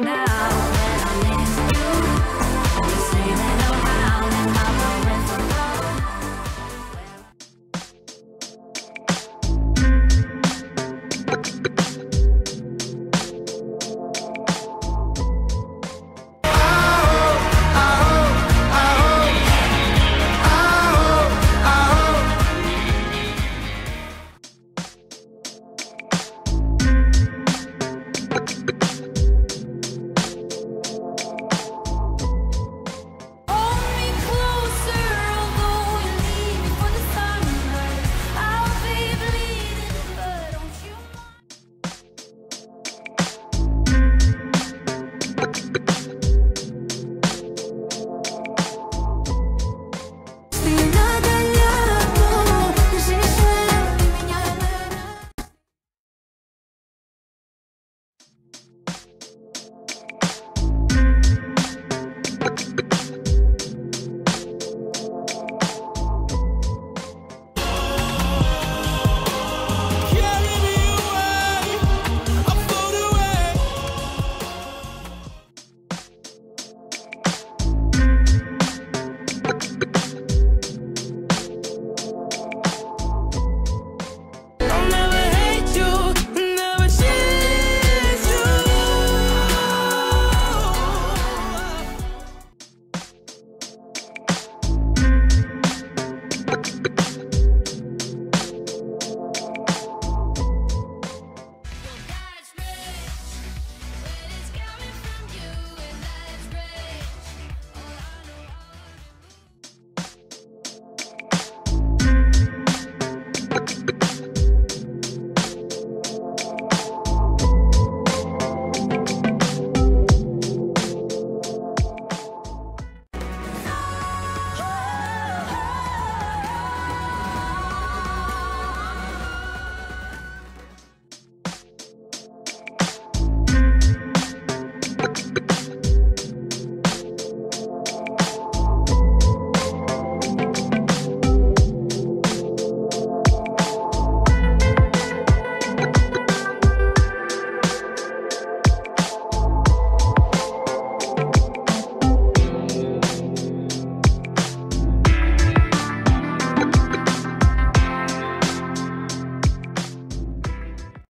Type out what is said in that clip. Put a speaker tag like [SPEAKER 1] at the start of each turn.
[SPEAKER 1] now.